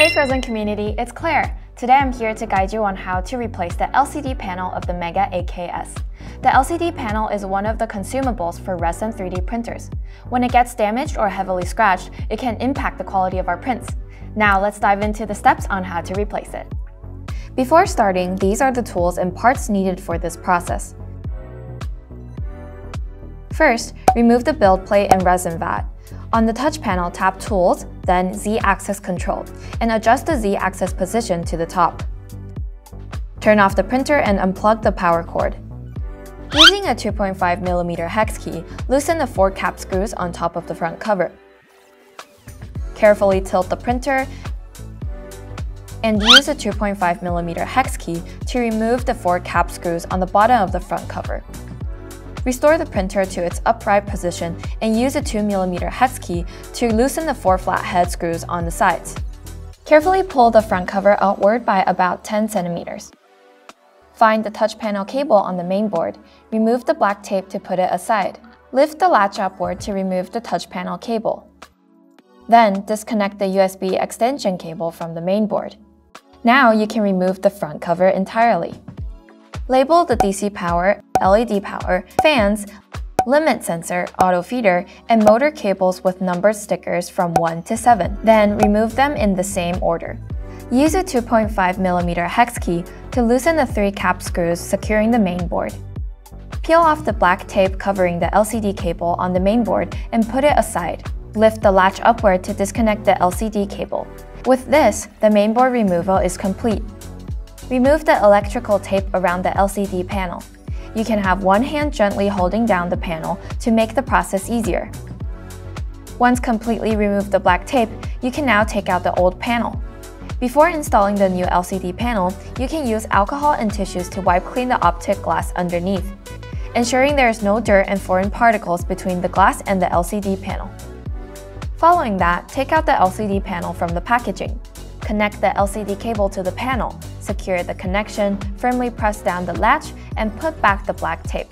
Hey Phrozen community, it's Claire. Today I'm here to guide you on how to replace the LCD panel of the Mega 8K S. The LCD panel is one of the consumables for resin 3D printers. When it gets damaged or heavily scratched, it can impact the quality of our prints. Now let's dive into the steps on how to replace it. Before starting, these are the tools and parts needed for this process. First, remove the build plate and resin vat. On the touch panel, tap Tools, then Z-axis Control, and adjust the Z-axis position to the top. Turn off the printer and unplug the power cord. Using a 2.5mm hex key, loosen the four cap screws on top of the front cover. Carefully tilt the printer and use a 2.5mm hex key to remove the four cap screws on the bottom of the front cover. Restore the printer to its upright position and use a 2mm hex key to loosen the four flat head screws on the sides. Carefully pull the front cover outward by about 10 centimeters. Find the touch panel cable on the main board. Remove the black tape to put it aside. Lift the latch upward to remove the touch panel cable. Then, disconnect the USB extension cable from the main board. Now you can remove the front cover entirely. Label the DC power, LED power, fans, limit sensor, auto feeder, and motor cables with numbered stickers from 1 to 7. Then remove them in the same order. Use a 2.5mm hex key to loosen the three cap screws securing the main board. Peel off the black tape covering the LCD cable on the main board and put it aside. Lift the latch upward to disconnect the LCD cable. With this, the mainboard removal is complete. Remove the electrical tape around the LCD panel. You can have one hand gently holding down the panel to make the process easier. Once completely removed the black tape, you can now take out the old panel. Before installing the new LCD panel, you can use alcohol and tissues to wipe clean the optic glass underneath, ensuring there is no dirt and foreign particles between the glass and the LCD panel. Following that, take out the LCD panel from the packaging. Connect the LCD cable to the panel, secure the connection, firmly press down the latch, and put back the black tape.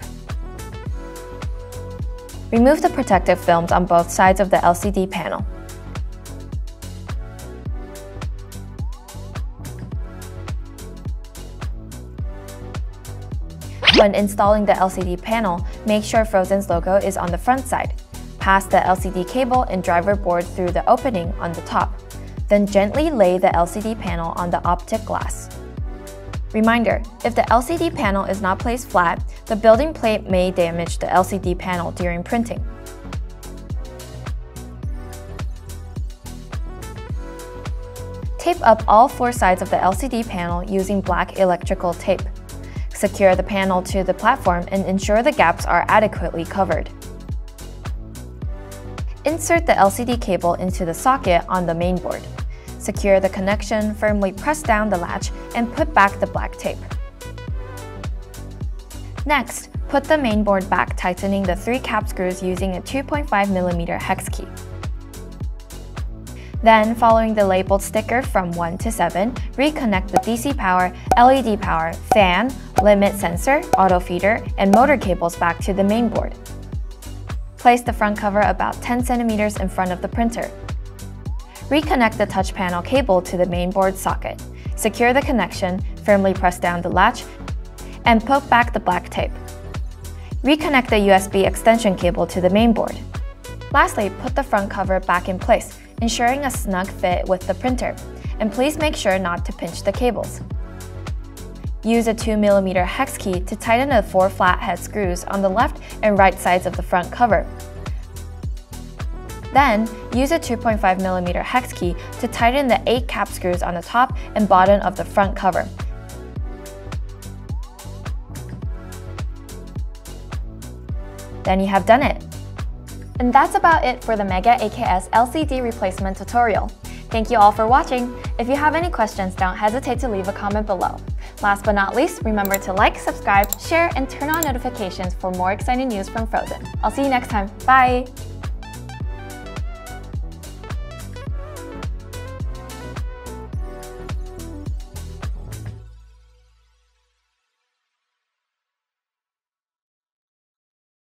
Remove the protective films on both sides of the LCD panel. When installing the LCD panel, make sure Phrozen's logo is on the front side. Pass the LCD cable and driver board through the opening on the top. Then gently lay the LCD panel on the optic glass. Reminder, if the LCD panel is not placed flat, the building plate may damage the LCD panel during printing. Tape up all four sides of the LCD panel using black electrical tape. Secure the panel to the platform and ensure the gaps are adequately covered. Insert the LCD cable into the socket on the mainboard. Secure the connection, firmly press down the latch, and put back the black tape. Next, put the mainboard back tightening the three cap screws using a 2.5mm hex key. Then, following the labeled sticker from 1 to 7, reconnect the DC power, LED power, fan, limit sensor, auto feeder, and motor cables back to the main board. Place the front cover about 10 centimeters in front of the printer. Reconnect the touch panel cable to the main board socket. Secure the connection, firmly press down the latch, and poke back the black tape. Reconnect the USB extension cable to the main board. Lastly, put the front cover back in place, ensuring a snug fit with the printer, and please make sure not to pinch the cables. Use a 2mm hex key to tighten the four flathead screws on the left and right sides of the front cover. Then, use a 2.5mm hex key to tighten the 8 cap screws on the top and bottom of the front cover. Then you have done it! And that's about it for the Mega 8K S LCD replacement tutorial. Thank you all for watching. If you have any questions, don't hesitate to leave a comment below. Last but not least, remember to like, subscribe, share, and turn on notifications for more exciting news from Phrozen. I'll see you next time. Bye!